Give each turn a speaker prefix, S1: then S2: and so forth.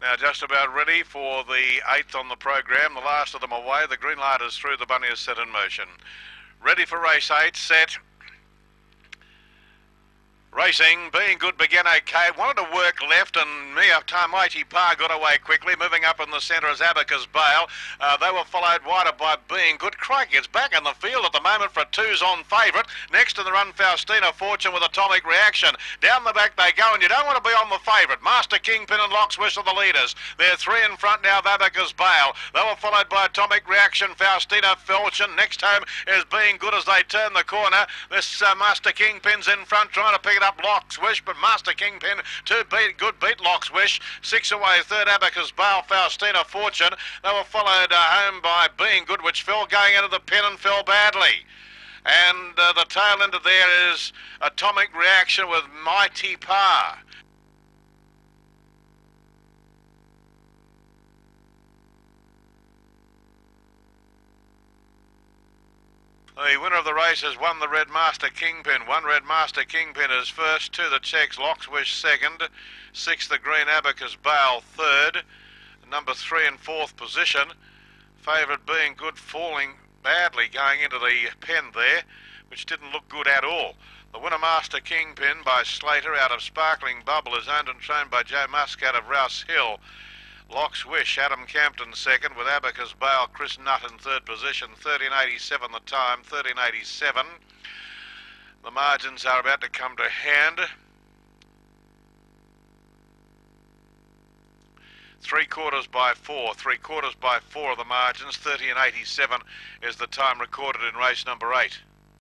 S1: Now just about ready for the eighth on the program. The last of them away. The green light is through. The bunny is set in motion. Ready for race eight. Set. Racing, being good, began okay. Wanted to work left, and Mia Mighty Pa got away quickly. Moving up in the centre is Abacus Bale. Uh, they were followed wider by Being Good. Crikey, it's back in the field at the moment for a twos on favourite. Next to the run, Faustina Fortune with Atomic Reaction. Down the back they go, and you don't want to be on the favourite. Master Kingpin and Locks are the leaders. They're three in front now of Abacus Bale. They were followed by Atomic Reaction, Faustina Fortune. Next home is Being Good as they turn the corner. This uh, Master Kingpin's in front trying to pick it up Locks Wish, but Master Kingpin, two beat, good beat Locks Wish. Six away, third Abacus Bale, Faustina Fortune. They were followed uh, home by Being Good, which fell going into the pen and fell badly. And uh, the tail end of there is Atomic Reaction with Mighty Pa. The winner of the race has won the Red Master Kingpin. One Red Master Kingpin is first, two the Checks, Lockswish second, six the Green Abacus Bale third, number three and fourth position. Favourite being good, falling badly going into the pen there, which didn't look good at all. The winner Master Kingpin by Slater out of Sparkling Bubble is owned and trained by Joe Muscat of Rouse Hill. Locks Wish, Adam Campton second with Abacus Bale, Chris Nutt in third position, 13.87 the time, 13.87. The margins are about to come to hand. Three quarters by four, three quarters by four of the margins, 30 and 87 is the time recorded in race number eight.